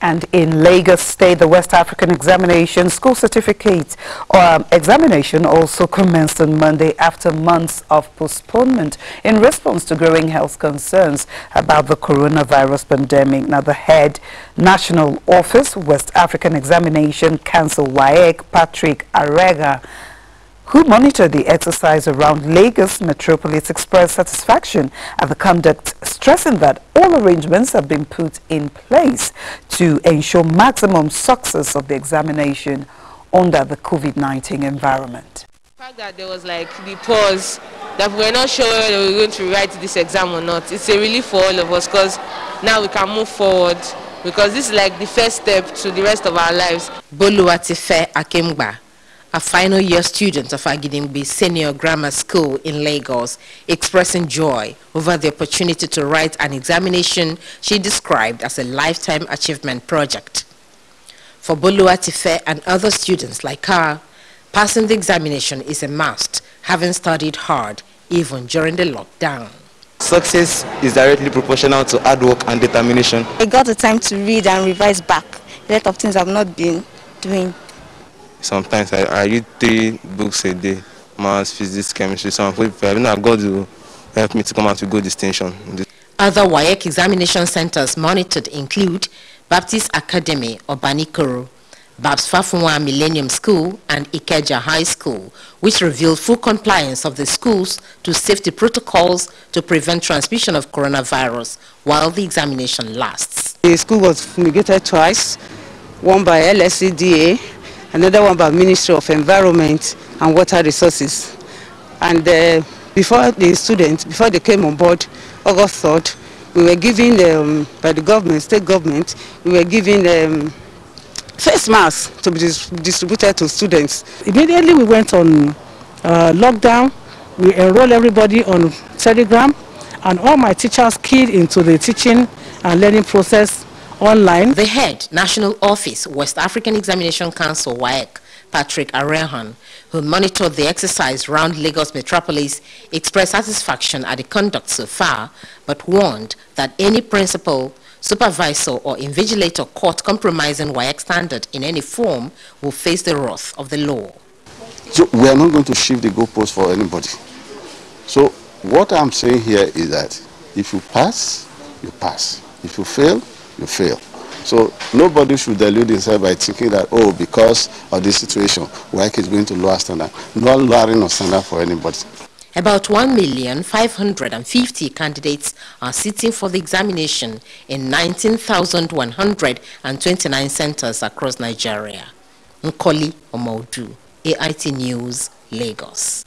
And in Lagos State, the West African Examination School Certificate um, examination also commenced on Monday after months of postponement in response to growing health concerns about the coronavirus pandemic. Now, the head national office, West African Examination Council, WAEC, Patrick Areghan, who monitored the exercise around Lagos Metropolis expressed satisfaction at the conduct, stressing that all arrangements have been put in place to ensure maximum success of the examination under the COVID-19 environment. The fact that there was like the pause, that we're not sure whether we're going to write this exam or not, it's a relief for all of us because now we can move forward because this is like the first step to the rest of our lives. Boluwatife Akemba a final year student of Agidingbi Senior Grammar School in Lagos, expressing joy over the opportunity to write an examination she described as a lifetime achievement project. For Boluwatife and other students like her, passing the examination is a must, having studied hard even during the lockdown. Success is directly proportional to hard work and determination. I got the time to read and revise back a lot of things I've not been doing sometimes I, I read three books a day, maths, physics, chemistry. Some people, I mean, I've got to help me to come out with good distinction. Other WAEC examination centers monitored include Baptist Academy Obanikoro, Babs Fafunwa Millennium School and Ikeja High School, which revealed full compliance of the schools to safety protocols to prevent transmission of coronavirus while the examination lasts. The school was fumigated twice, one by LSCDA another one by Ministry of Environment and Water Resources. And uh, before the students, before they came on board, August 3rd, we were given, um, by the government, state government, we were given um, face masks to be dis distributed to students. Immediately we went on uh, lockdown, we enrolled everybody on Telegram, and all my teachers keyed into the teaching and learning process online. The head, National Office, West African Examination Council, WAEC, Patrick Areghan, who monitored the exercise around Lagos metropolis, expressed satisfaction at the conduct so far, but warned that any principal, supervisor or invigilator caught compromising WAEC standard in any form will face the wrath of the law. So we are not going to shift the goalpost for anybody. So what I'm saying here is that if you pass, you pass. If you fail, you fail. So nobody should delude himself by thinking that, oh, because of this situation, work is going to lower standard. No lowering of standard for anybody. About 1,550 candidates are sitting for the examination in 19,129 centers across Nigeria. Nkoli Omodu, AIT News, Lagos.